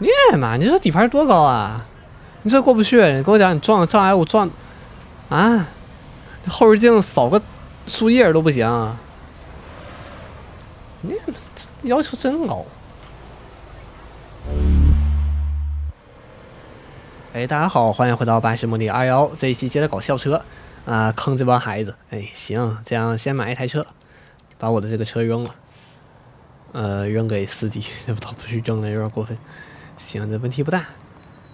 你嘛，你这底盘多高啊？你这过不去，你跟我讲，你撞障碍物撞啊，后视镜扫个树叶都不行，你这要求真高。哎，大家好，欢迎回到八十目的二幺，这一期接着搞校车啊，坑这帮孩子。哎，行，这样先买一台车，把我的这个车扔了，呃，扔给司机，这 倒不是扔了，有点过分。行，这问题不大。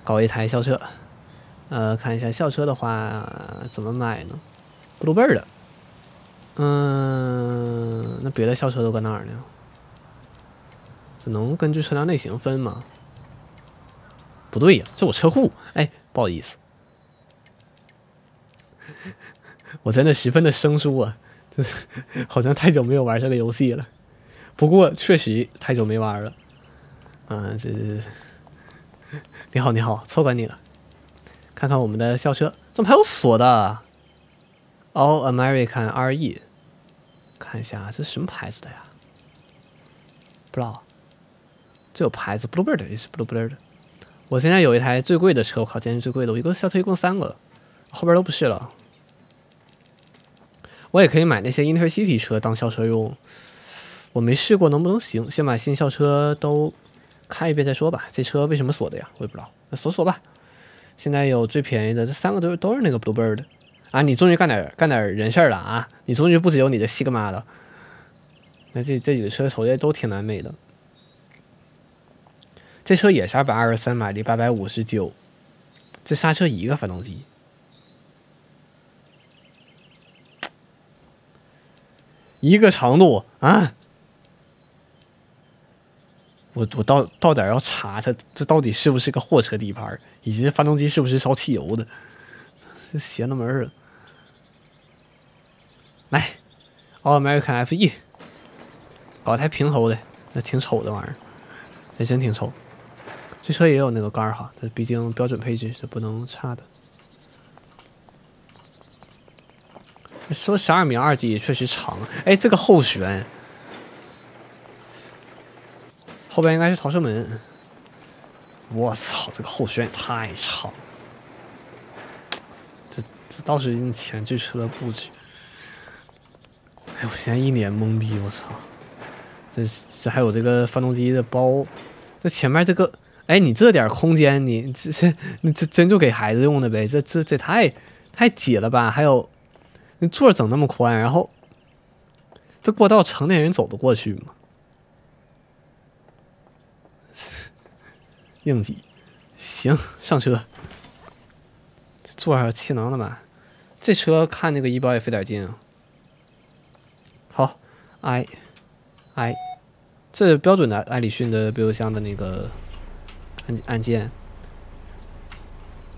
搞一台校车，呃，看一下校车的话怎么买呢？Bluebird，嗯，那别的校车都搁哪儿呢？这能根据车辆类型分吗？不对呀，这我车库。哎，不好意思，我真的十分的生疏啊，就是 好像太久没有玩这个游戏了。不过确实太久没玩了，嗯，这这。你好，你好，错怪你了。看看我们的校车，怎么还有锁的？All American RE，看一下这什么牌子的呀？不知道。这有牌子，Bluebird 也是 Bluebird。我现在有一台最贵的车，我靠，简直最贵的。我一个校车一共三个，后边都不是了。我也可以买那些 Intercity 车当校车用，我没试过能不能行。先把新校车都。开一遍再说吧。这车为什么锁的呀？我也不知道。那锁锁吧。现在有最便宜的，这三个都是都是那个 Bluebird 啊！你终于干点干点人事了啊！你终于不只有你的西格玛了。那这这几个车首页都挺难美的。这车也是二百二十三马力，八百五十九。这刹车一个发动机，一个长度啊！我我到到点要查查，这到底是不是个货车底盘，以及发动机是不是烧汽油的？这邪了门儿了！来，All American FE，搞台平头的，那挺丑的玩意儿，这真挺丑。这车也有那个杆儿哈，这毕竟标准配置是不能差的。说十二米二级确实长，哎，这个后悬。后边应该是逃生门。我操，这个后悬也太长。这这倒是前置车的布局。哎，我现在一脸懵逼，我操！这这还有这个发动机的包，这前面这个，哎，你这点空间，你这这你这真就给孩子用的呗？这这这太太挤了吧？还有，那座整那么宽，然后这过道成年人走得过去吗？应急，行，上车。这座还有气囊的吧？这车看那个仪表也费点劲啊。好，I I，这标准的艾里逊的变速箱的那个按按键。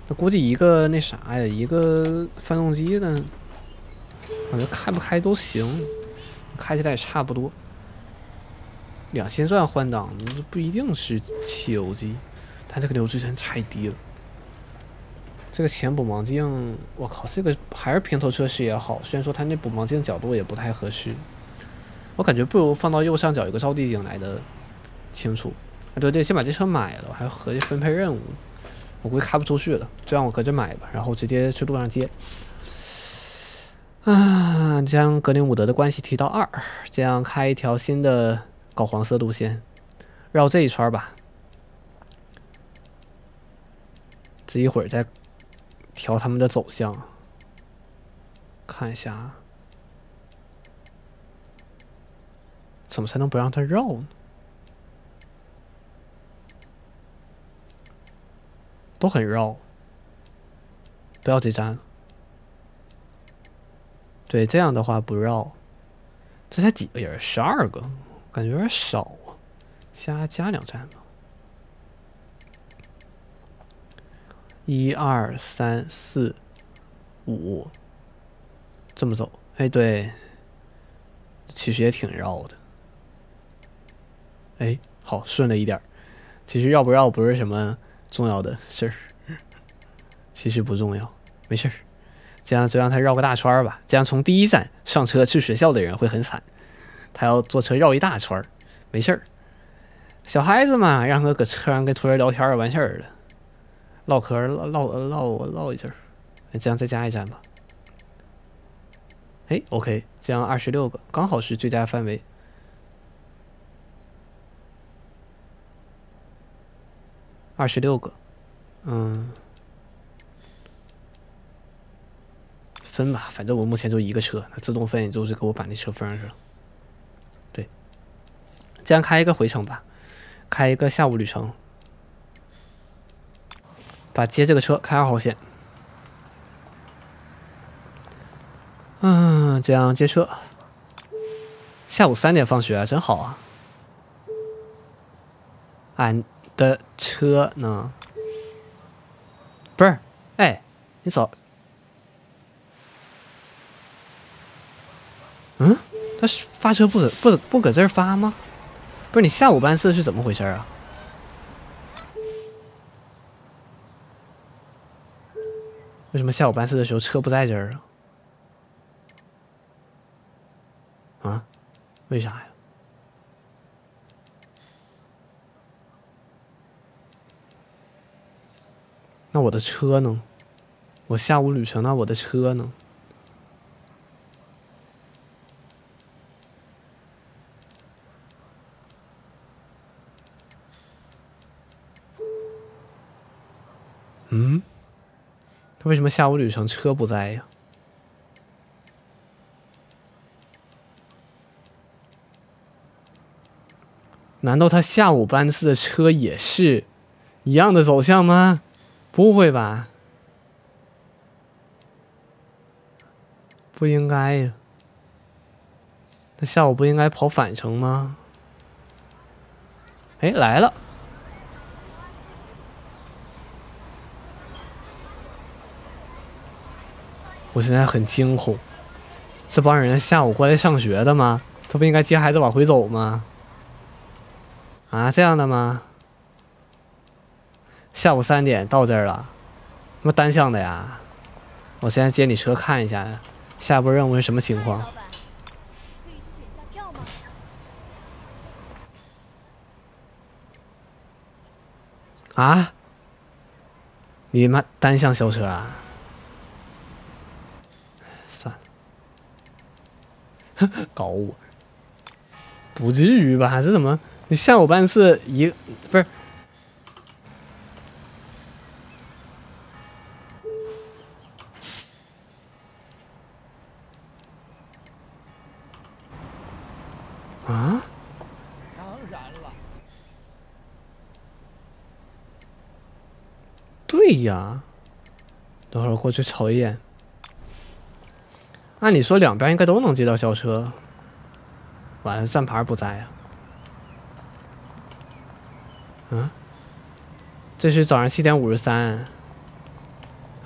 那估计一个那啥呀，一个发动机呢，感觉开不开都行，开起来也差不多。两千转换挡，不一定是汽油机。他这个流质真太低了。这个前补盲镜，我靠，这个还是平头车视野好。虽然说他那补盲镜角度也不太合适，我感觉不如放到右上角一个照地镜来的清楚。啊，对对，先把这车买了，我还合计分配任务，我估计开不出去了，就让我搁这买吧，然后直接去路上接。啊，将格林伍德的关系提到二，这样开一条新的搞黄色路线，绕这一圈吧。一会儿再调他们的走向，看一下，怎么才能不让他绕呢？都很绕，不要这站。对，这样的话不绕。这才几个人？十二个，感觉有点少啊，加加两站吧。一二三四五，这么走，哎，对，其实也挺绕的。哎，好顺了一点其实绕不绕不是什么重要的事儿，其实不重要，没事儿。这样就让他绕个大圈儿吧。这样从第一站上车去学校的人会很惨，他要坐车绕一大圈儿，没事儿。小孩子嘛，让他搁车上跟同学聊天儿完事儿了，唠嗑唠唠唠唠一阵儿，这样再加一站吧。哎，OK，这样二十六个刚好是最佳范围。二十六个，嗯，分吧，反正我目前就一个车，它自动分也就是给我把那车分上去了。对，这样开一个回程吧，开一个下午旅程，把接这个车开二号线。嗯，这样接车。下午三点放学，真好啊！俺的车呢？不是，哎，你早……嗯，他是发车不不不搁这儿发吗？不是，你下午班次是怎么回事啊？为什么下午班次的时候车不在这儿啊？啊？为啥呀？那我的车呢？我下午旅程，那我的车呢？嗯？为什么下午旅程车不在呀？难道他下午班次的车也是一样的走向吗？不会吧？不应该呀。那下午不应该跑返程吗？哎，来了！我现在很惊恐，这帮人下午过来上学的吗？他不应该接孩子往回走吗？啊，这样的吗？下午三点到这儿了，什么单向的呀？我现在接你车看一下，下一波任务是什么情况？啊？你妈单向校车啊？算了，搞我？不至于吧？这怎么？你下午班次一不是？啊？当然了。对呀，等会儿过去瞅一眼。按理说两边应该都能接到校车。完了，站牌不在啊。嗯，这是早上七点五十三，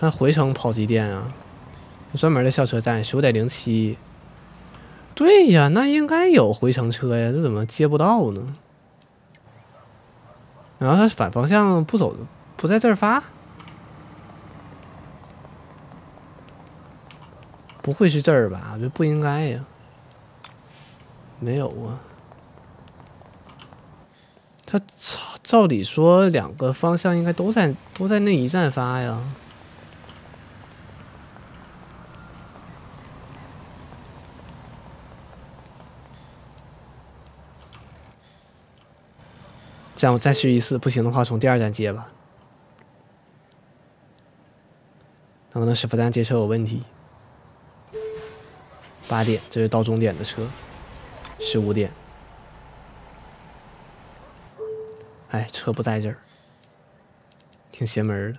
看回程跑几点啊？专门的校车站十五点零七。对呀，那应该有回程车呀，这怎么接不到呢？然后他反方向不走，不在这儿发？不会是这儿吧？我觉得不应该呀。没有啊。他操！照理说，两个方向应该都在都在那一站发呀。这样我再试一次，不行的话从第二站接吧。可能师傅站接车有问题。八点，这是到终点的车。十五点。哎，车不在这儿，挺邪门的。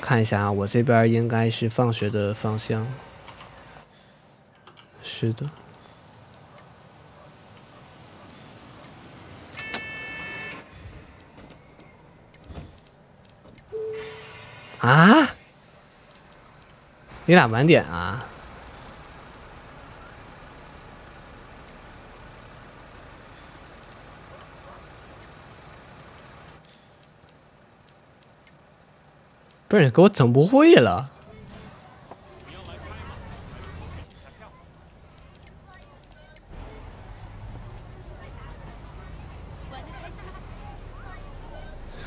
看一下啊，我这边应该是放学的方向。是的。啊？你俩晚点啊。不是，给我整不会了。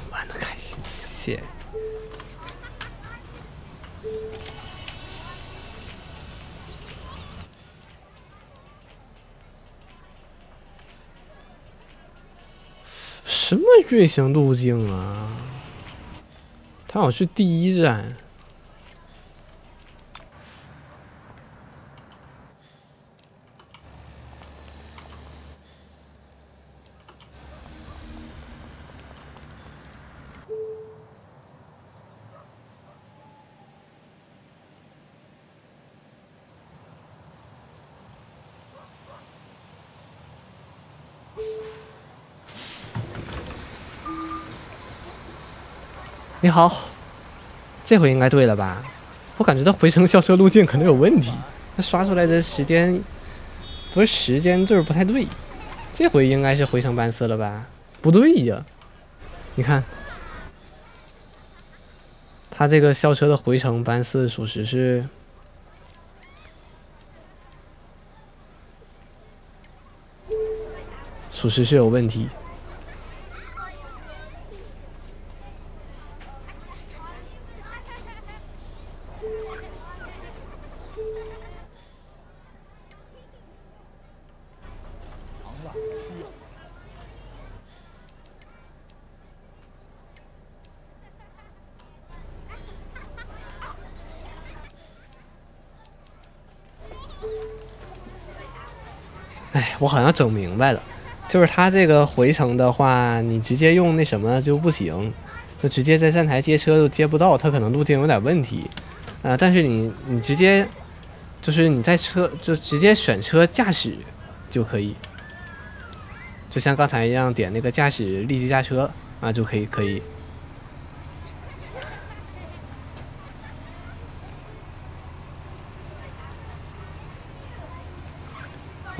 玩的开心，谢谢。什么运行路径啊？他好像去第一站。你好，这回应该对了吧？我感觉到回程校车路径可能有问题，那刷出来的时间不是时间就是不太对。这回应该是回程班次了吧？不对呀，你看，他这个校车的回程班次属实是，属实是有问题。哎，我好像整明白了，就是他这个回程的话，你直接用那什么就不行，就直接在站台接车都接不到，他可能路径有点问题。啊，但是你你直接就是你在车就直接选车驾驶就可以，就像刚才一样点那个驾驶立即驾车啊就可以可以。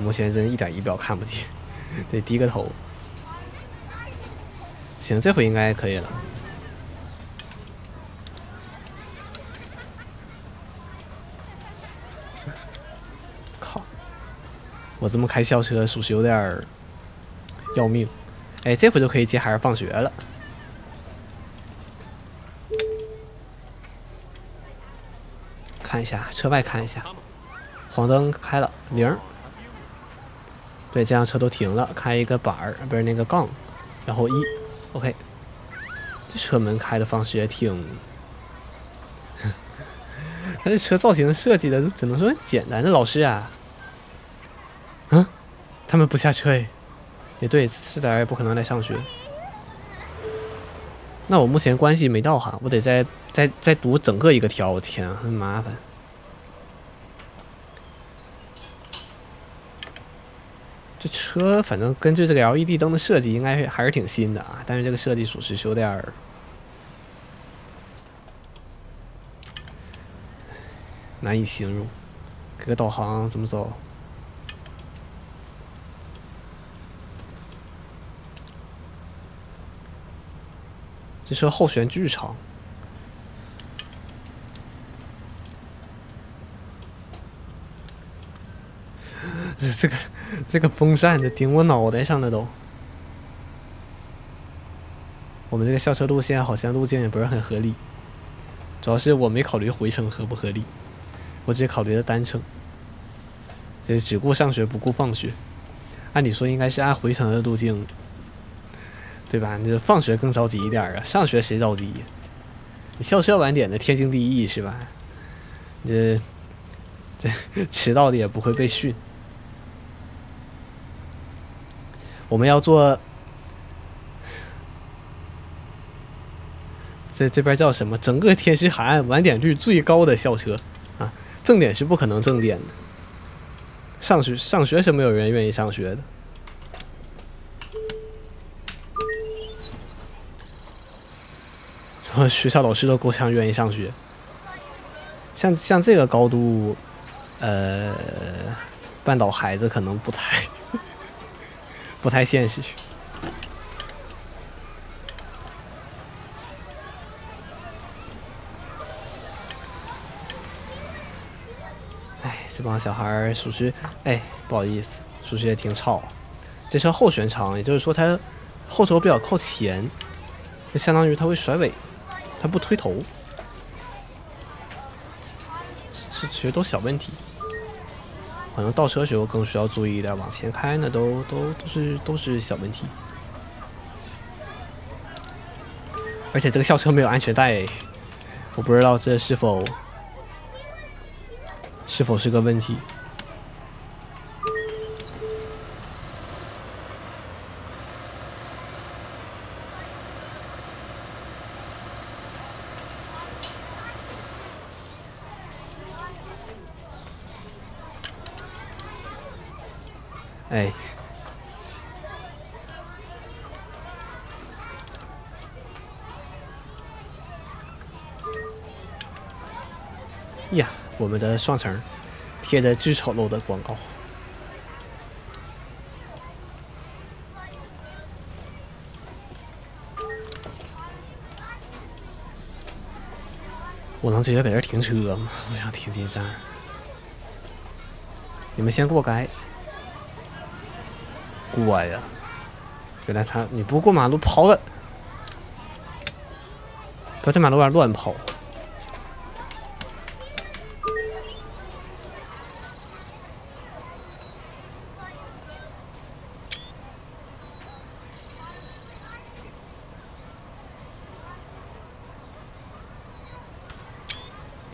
我目前真一点仪表看不见，得低个头。行，这回应该可以了。靠！我这么开校车，属实有点要命。哎，这回就可以接孩子放学了。看一下车外，看一下，黄灯开了，零。对，这辆车都停了，开一个板儿，不是那个杠，然后一，OK，这车门开的方式也挺，他这车造型设计的只能说简单的老师啊，嗯，他们不下车哎，也对，四点也不可能来上学，那我目前关系没到哈，我得再再再读整个一个条，我天啊，很麻烦。这车反正根据这个 LED 灯的设计，应该还是挺新的啊。但是这个设计属实是有点儿难以形容。给个导航怎么走？这车后悬巨长。这个这个风扇就顶我脑袋上了都。我们这个校车路线好像路径也不是很合理，主要是我没考虑回程合不合理，我只考虑了单程。这只顾上学不顾放学，按理说应该是按回程的路径，对吧？你这放学更着急一点啊，上学谁着急？你校车晚点的天经地义是吧？这这 迟到的也不会被训。我们要做，这这边叫什么？整个天使海岸晚点率最高的校车啊！正点是不可能正点的，上学上学是没有人愿意上学的。说 学校老师都够呛愿意上学，像像这个高度，呃，半岛孩子可能不太。不太现实。哎，这帮小孩儿属实，哎，不好意思，属实也挺吵。这车后悬长，也就是说它后轴比较靠前，就相当于它会甩尾。它不推头，这其实都小问题。可能倒车时候更需要注意一点，往前开呢都都都是都是小问题。而且这个校车没有安全带，我不知道这是否是否是个问题。呀，我们的双层贴着巨丑陋的广告，我能直接在这停车吗？我想停进站，你们先过该。乖呀！原来他你不过马路跑了，不在马路上乱跑。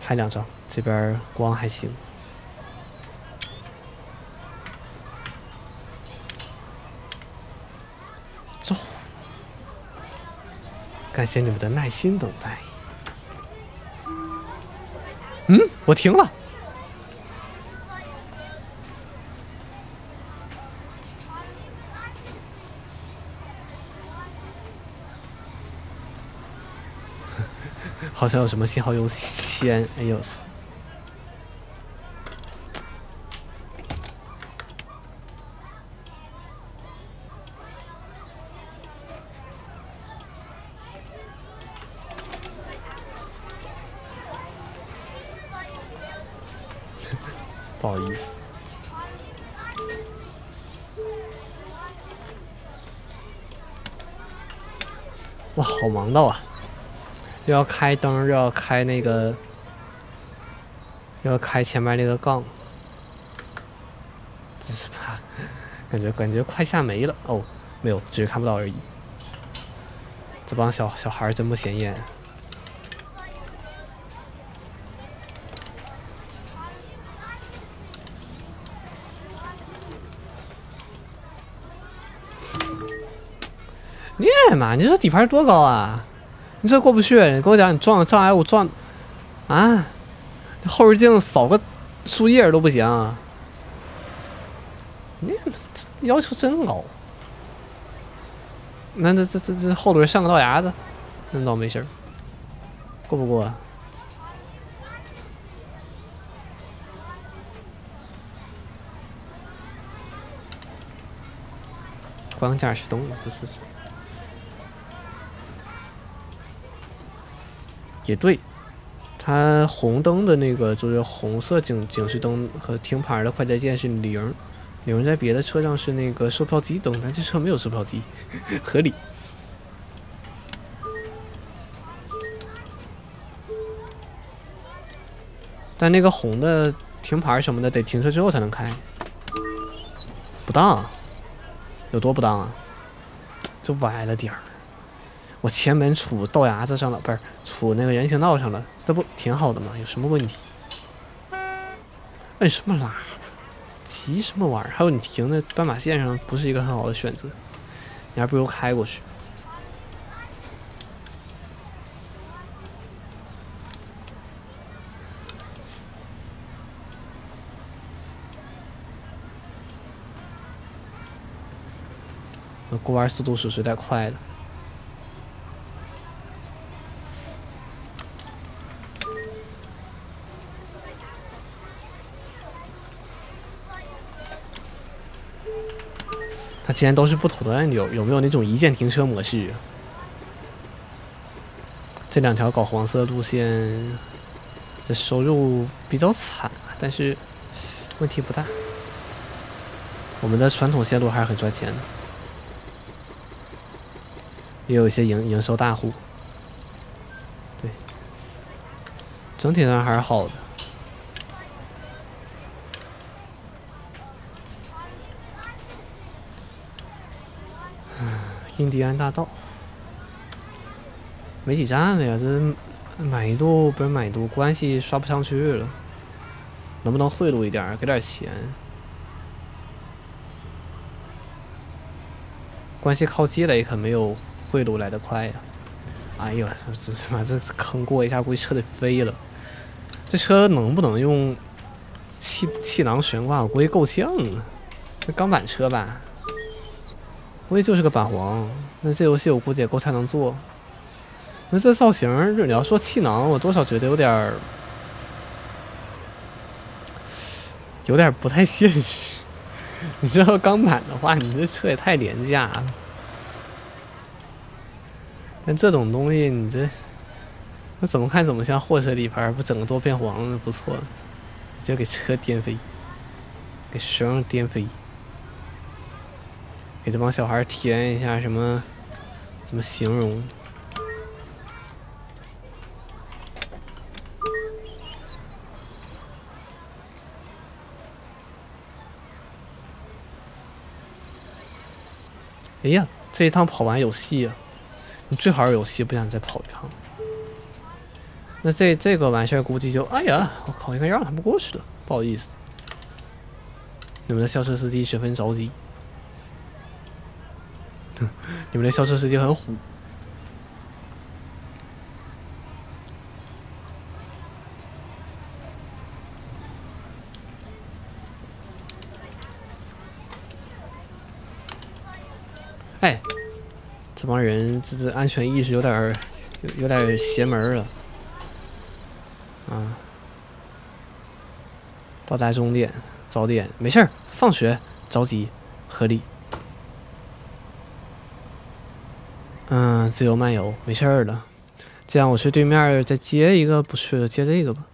拍两张，这边光还行。感谢你们的耐心等待。嗯，我停了，好像有什么信号优先。哎呦！不好意思，哇，好忙到啊！又要开灯，又要开那个，又要开前面那个杠，只是怕感觉感觉快下没了哦，没有，只是看不到而已。这帮小小孩真不显眼。你妈！你这底盘多高啊？你这过不去！你跟我讲，你撞个障碍物撞啊！后视镜扫个树叶都不行。你这要求真高。那这这这这后轮上个道牙子，那倒没事儿。过不过？光驾驶动物，这是。也对，它红灯的那个就是红色警警示灯和停牌的快捷键是零，零在别的车上是那个售票机灯，但这车没有售票机，合理。但那个红的停牌什么的得停车之后才能开，不当，有多不当啊？就歪了点儿。我前门杵道牙子上了，不是杵那个人行道上了，这不挺好的吗？有什么问题？摁什么喇叭？急什么玩意儿？还有你停在斑马线上，不是一个很好的选择，你还不如开过去。过弯速度属实太快了。既然都是不同的按钮，有没有那种一键停车模式？这两条搞黄色路线，这收入比较惨，但是问题不大。我们的传统线路还是很赚钱的，也有一些营营收大户。对整体上还是好的。印第安大道，没几站了呀，这满意度不是满意度，关系刷不上去了。能不能贿赂一点，给点钱？关系靠积累可没有贿赂来的快呀！哎呀，这他妈这坑过一下，估计车得飞了。这车能不能用气气囊悬挂？我估计够呛啊。这钢板车吧？估计就是个板簧，那这游戏我估计也够呛能做。那这造型，你要说气囊，我多少觉得有点儿，有点不太现实。你知道钢板的话，你这车也太廉价了。但这种东西，你这那怎么看怎么像货车底盘，不整个多变黄不错，直接给车颠飞，给绳颠飞。给这帮小孩体验一下什么？怎么形容？哎呀，这一趟跑完有戏啊！你最好是有戏，不想再跑一趟。那这这个完事估计就……哎呀，我靠，应该让他们过去的，不好意思。你们的校车司机十分着急。你们的校车司机很虎。哎，这帮人这这安全意识有点儿有有点邪门了。啊，到达终点早点没事儿，放学着急合理。嗯，自由漫游没事儿了。这样我去对面再接一个，不去了，接这个吧。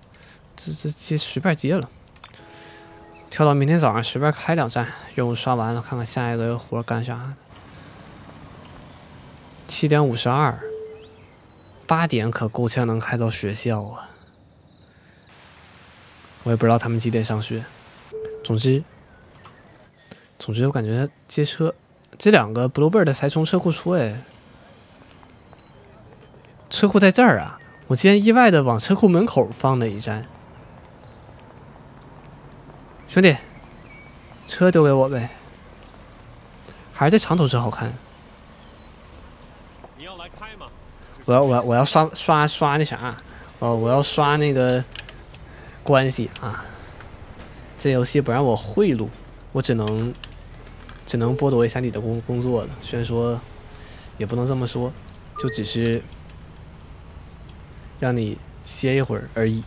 这这接随便接了。跳到明天早上随便开两站，任务刷完了，看看下一个活干啥。七点五十二，八点可够呛能开到学校啊。我也不知道他们几点上学。总之，总之我感觉接车这两个 Bluebird 才从车库出哎。车库在这儿啊！我竟然意外的往车库门口放了一站。兄弟，车丢给我呗。还是这长头车好看。你要来开吗？我要我要我要刷刷刷那啥，哦，我要刷那个关系啊。这游戏不让我贿赂，我只能只能剥夺一下你的工工作了。虽然说也不能这么说，就只是。让你歇一会儿而已，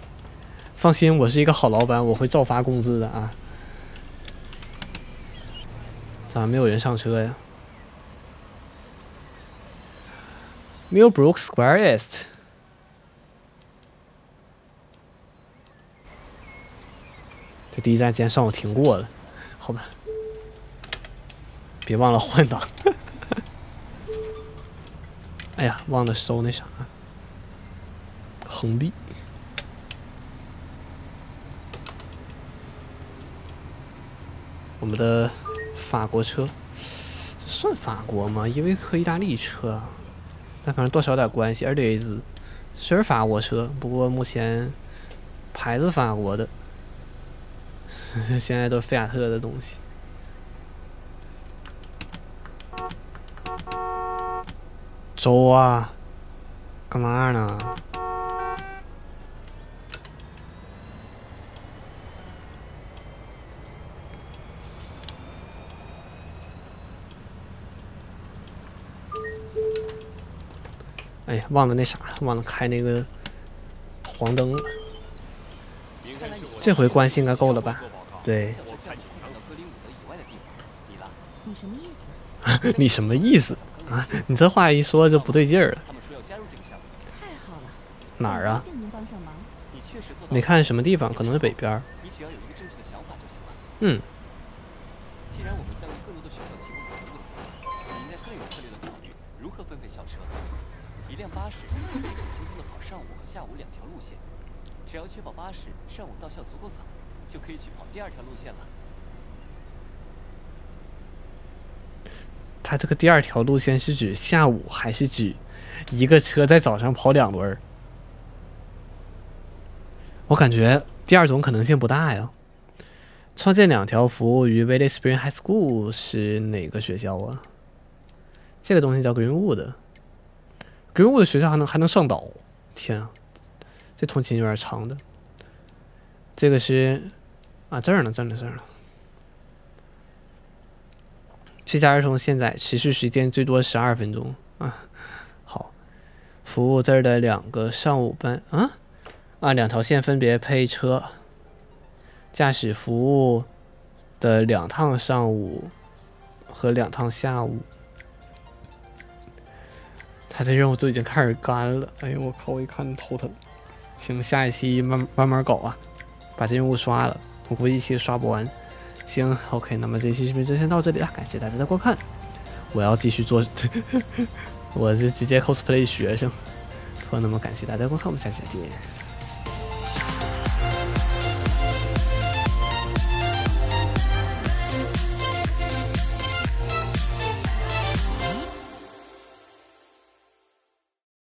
放心，我是一个好老板，我会照发工资的啊。咋没有人上车呀？Millbrook Square East，这第一站竟然上午停过了，好吧，别忘了换挡。哎呀，忘了收那啥。横臂，我们的法国车算法国吗？因为和意大利车，但反正多少有点关系。而且是虽然法国车，不过目前牌子法国的，现在都是菲亚特的东西。走啊，干嘛呢？忘了那啥，忘了开那个黄灯了。这回关系应该够了吧？对。你什么意思？啊？你这话一说就不对劲儿了。哪儿啊？没看什么地方，可能是北边。嗯。一辆巴士可以很轻松的跑上午和下午两条路线只要确保巴士上午到校足够早，就可以去跑第二条路线了。它这个第二条路线是指下午，还是指一个车在早上跑两轮？我感觉第二种可能性不大呀。创建两条服务于 Valley Spring High School 是哪个学校啊？这个东西叫 Greenwood。Greenwood 学校还能还能上岛？天啊，这通勤有点长的。这个是啊，这儿呢，这儿呢，这儿呢。最佳儿童现在持续时间最多十二分钟啊。好，服务这儿的两个上午班啊啊，两条线分别配车。驾驶服务的两趟上午和两趟下午，他这任务都已经开始干了。哎呦我靠！我一看头疼。行，下一期慢慢慢搞啊，把这任务刷了。我估计一期刷不完。行，OK，那么这期视频就先到这里了，感谢大家的观看。我要继续做，我是直接 cosplay 学生。好，那么感谢大家观看，我们下期再见。